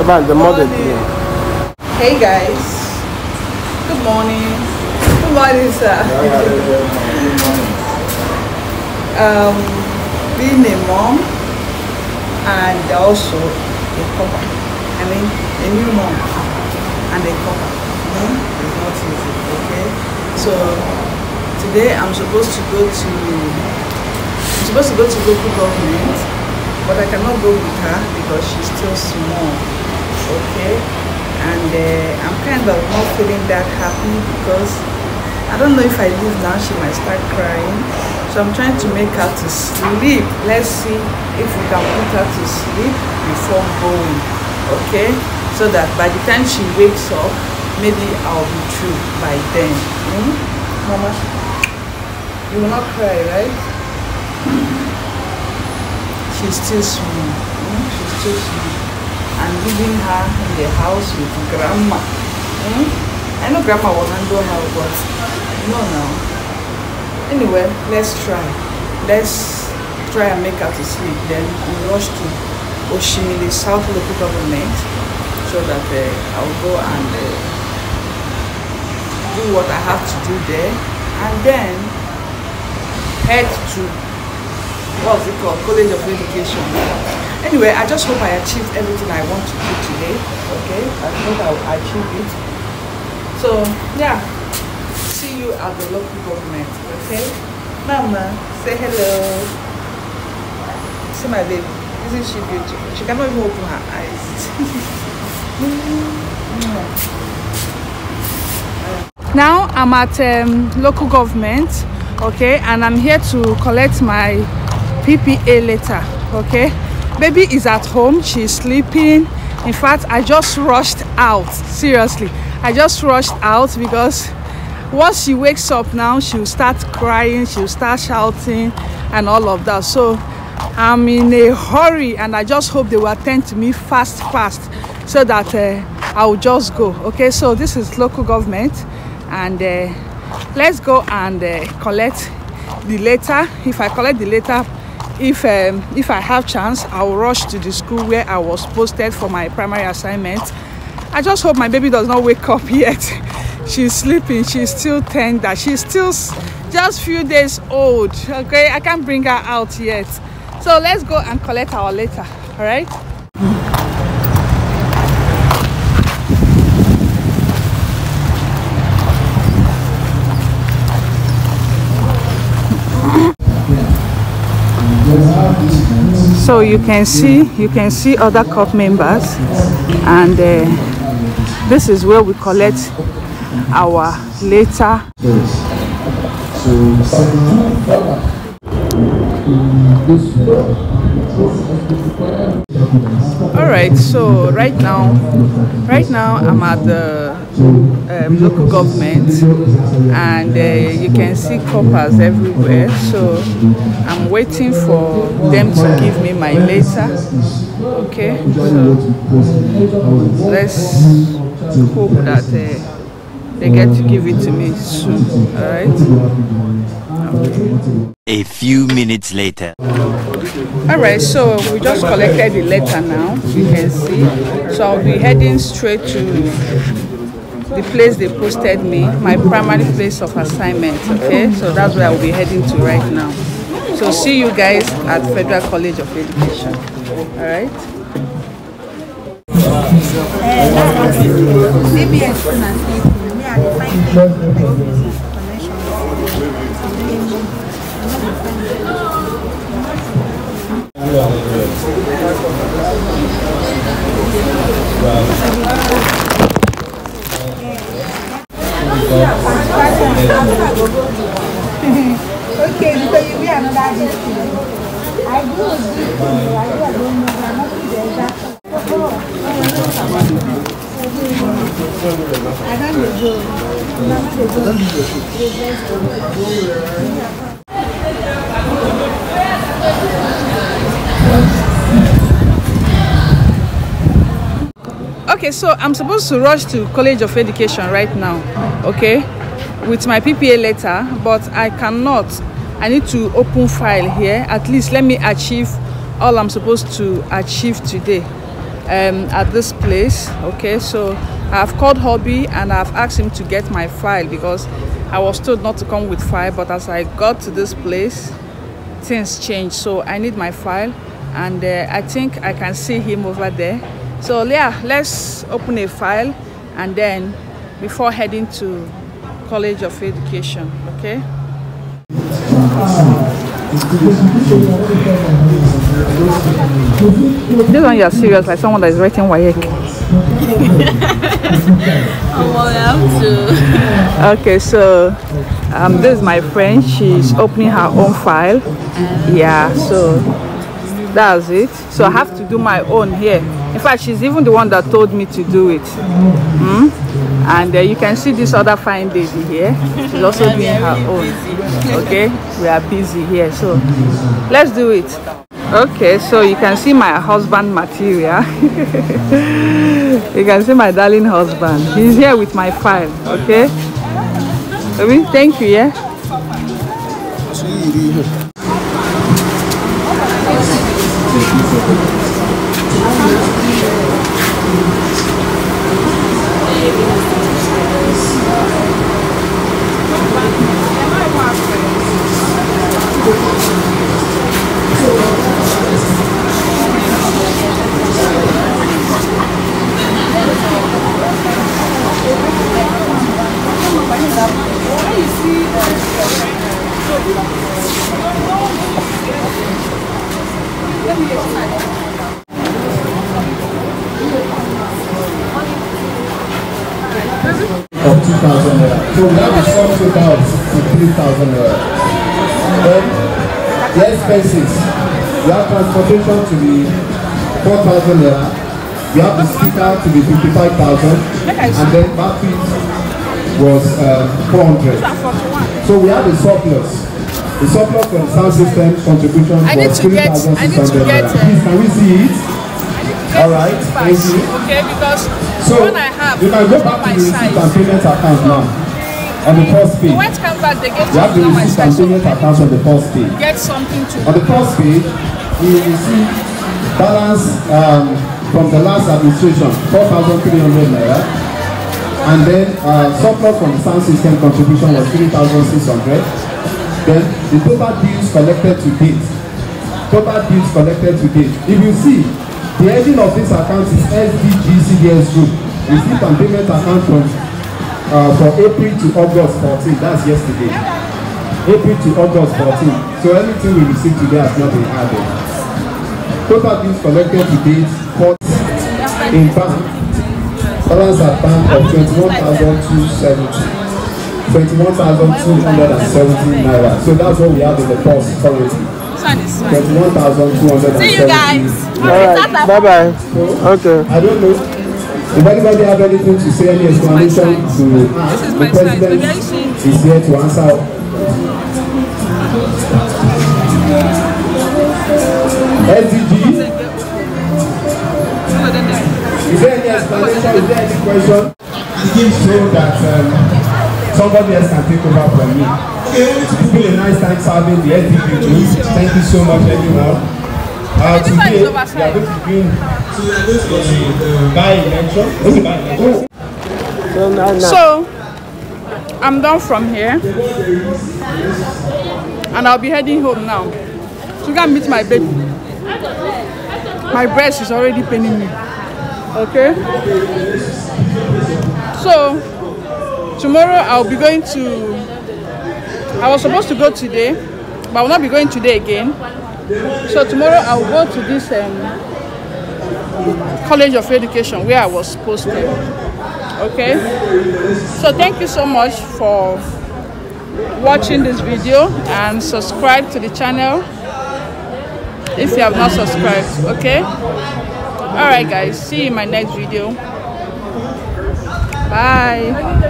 The mother. Hey guys. Good morning. Good morning, sir. um, being a mom and also a corper. I mean, a new mom and a corper. Mm, it's not easy, okay? So today I'm supposed to go to I'm supposed to go to local government, but I cannot go with her because she's still small, okay? And uh, I'm kind of not feeling that happy because I don't know if I leave now, she might start crying. So I'm trying to make her to sleep. Let's see if we can put her to sleep before going, okay? So that by the time she wakes up, maybe I'll be through by then. Hmm? Mama, you will not cry, right? She's still small. Hmm? She's still small. And leaving her in the house with grandma. Hmm? I know grandma will handle her, but no now. Anyway, let's try. Let's try and make her to sleep. Then we rush to Oshimili South Local Government so that uh, I'll go and uh, do what I have to do there and then head to what's it called college of education anyway i just hope i achieved everything i want to do today okay? I hope i will achieve it. So yeah. See you at the local government okay? Mama say hello. See my baby. Isn't she beautiful? She cannot even open her eyes. Now i'm at um, local government okay? And i'm here to collect my ppa letter okay baby is at home she's sleeping. In fact i just rushed out seriously. I just rushed out because once she wakes up now she'll start crying she'll start shouting and all of that. So i'm in a hurry and i just hope they will attend to me fast fast so that uh, i'll just go okay? So this is local government and uh, let's go and uh, collect the letter. If i collect the letter if um, if i have chance i will rush to the school where i was posted for my primary assignment. I just hope my baby does not wake up yet. She's sleeping. She's still tender. She's still just few days old. Okay? I can't bring her out yet. So let's go and collect our letter. All right so you can see you can see other corps members. And uh, this is where we collect our letter all right so right now right now i'm at the um, local government and uh, you can see coppers everywhere. So i'm waiting for them to give me my letter. Okay so let's hope that uh, they get to give it to me soon all right A few minutes later. all right so we just collected the letter now you can see. So i'll be heading straight to the place they posted me my primary place of assignment okay? So that's where i'll be heading to right now. So see you guys at federal college of education all right Okay, because you wear another history. I do this, I do I don't know, I'm not there. that. I don't know. I don't okay so i'm supposed to rush to college of education right now okay with my ppa letter but i cannot. I need to open file here. At least let me achieve all i'm supposed to achieve today um, at this place okay so i've called hobby and i've asked him to get my file because i was told not to come with file but as i got to this place things changed. So i need my file and uh, i think i can see him over there. So yeah let's open a file and then before heading to college of education okay? This one you're serious like someone that is writing WAEC okay so um, this is my friend. She's opening her own file. Yeah so that's it. So i have to do my own here. In fact she's even the one that told me to do it. Hmm? and uh, you can see this other fine lady here. She's also doing her own. Okay? We are busy here. So let's do it okay so you can see my husband material. You can see my darling husband. He's here with my file okay? Baby, thank you yeah? of 2,000 naira. So we have a sum total of 63,000 naira. Then the expenses, we have transportation to be 4,000 naira. We have the speaker to be 55,000 and then back fees was uh, 400. So we have a surplus. The surplus from sound system contribution I need was to get- I need to 3,600 get, naira. uh, Please, can we see it? All right, thank Fast, you. okay because So the one i have you can go is not back to my the receipt and size payment account now on the first page. when come back they get You have the not my receipt size and payment account on the first page. get something to On the first page, you will see balance um, from the last administration, 4,300 naira. And then uh, surplus from the sound system contribution was 3,600. Then the total bills collected to date. Total bills collected to date. If you see, the heading of this account is SDG CDS Group. Receipt and payment account from uh, for April to August 14. That's yesterday. April to August 14. So everything we received today has not been added. Total bills collected to date, in bank, balance at bank of 21,270. 21,270 naira. So that's what we have in the pulse currently. this one is fine 21,270. See you guys. Alright, Bye bye. Okay. I don't know. If anybody have anything to say, any explanation to the president is here to answer. SDG, is there any explanation? Is there any question? It gives so that um, somebody else can take over from me. It's been a nice time serving the SDG. Thank you so much, everyone. Uh, today, we are going to be so i'm done from here. And i'll be heading home now. To go and meet my baby. My breast is already paining me. Okay? So tomorrow i'll be going to i was supposed to go today but i will not be going today again. So tomorrow i'll go to this um, college of education where i was posted. Okay? So thank you so much for watching this video and subscribe to the channel if you have not subscribed okay? All right guys see you in my next video. Bye